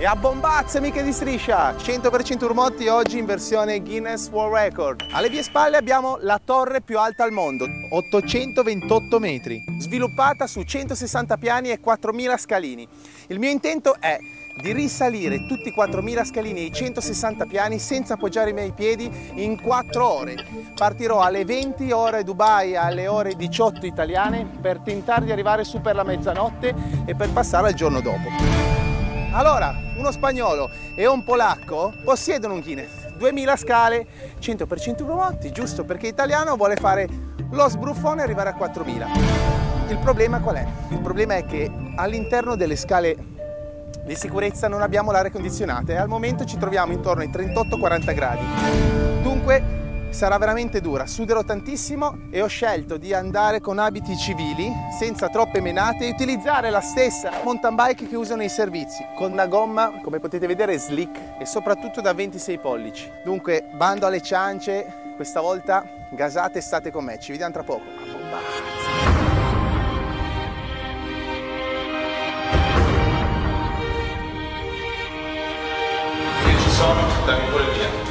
E a bombazze mica di striscia! 100% Urmotti oggi in versione Guinness World Record. Alle mie spalle abbiamo la torre più alta al mondo, 828 metri, sviluppata su 160 piani e 4000 scalini. Il mio intento è di risalire tutti i 4.000 scalini e i 160 piani senza appoggiare i miei piedi in 4 ore. Partirò alle 20 ore Dubai alle ore 18 italiane per tentare di arrivare su per la mezzanotte e per passare al giorno dopo. Allora, uno spagnolo e un polacco possiedono un Guinness, 2000 scale, 100% promotti, giusto perché italiano vuole fare lo sbruffone e arrivare a 4000. Il problema qual è? Il problema è che all'interno delle scale di sicurezza non abbiamo l'aria condizionata e al momento ci troviamo intorno ai 38-40 gradi. Dunque sarà veramente dura, suderò tantissimo e ho scelto di andare con abiti civili, senza troppe menate e utilizzare la stessa mountain bike che usano i servizi, con una gomma, come potete vedere, slick e soprattutto da 26 pollici. Dunque, bando alle ciance, questa volta gasate e state con me, ci vediamo tra poco. sono, dammi pure via. Ok,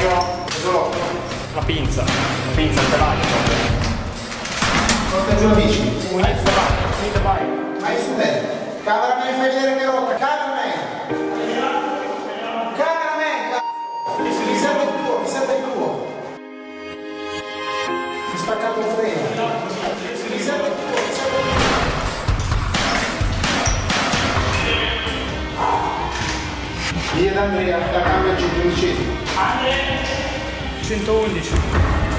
Occhio, solo la pinza, la pinza, il telaio proprio. Porta giù la bici. Unite the bike, the bike. Vai su te. Cameraman, fai vedere che rotta. Cameraman. Cameraman. Mi serve il tuo, mi serve il tuo. Si è spaccato il freno. Mi serve il tuo, Lì ad Andrea, da cambio al 111. 111. Una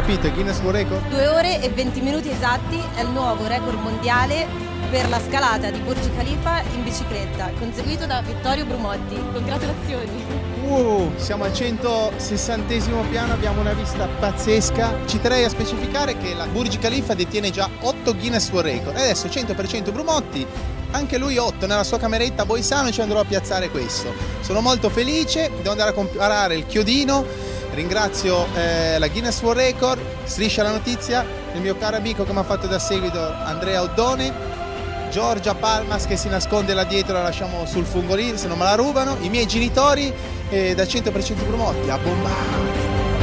capito, Guinness World Record? 2 ore e 20 minuti esatti è il nuovo record mondiale per la scalata di Burj Khalifa in bicicletta, conseguito da Vittorio Brumotti. Congratulazioni! Uh, siamo al 160 piano, abbiamo una vista pazzesca. Ci terrei a specificare che la Burj Khalifa detiene già 8 Guinness World Record e adesso 100% Brumotti, anche lui 8 nella sua cameretta a Boisano ci andrò a piazzare questo. Sono molto felice, devo andare a comparare il chiodino. Ringrazio eh, la Guinness World Record, striscia la notizia, il mio caro amico che mi ha fatto da seguito Andrea Oddone, Giorgia Palmas che si nasconde là dietro, la lasciamo sul fungolino se non me la rubano, i miei genitori eh, da 100% promotti, a bombare.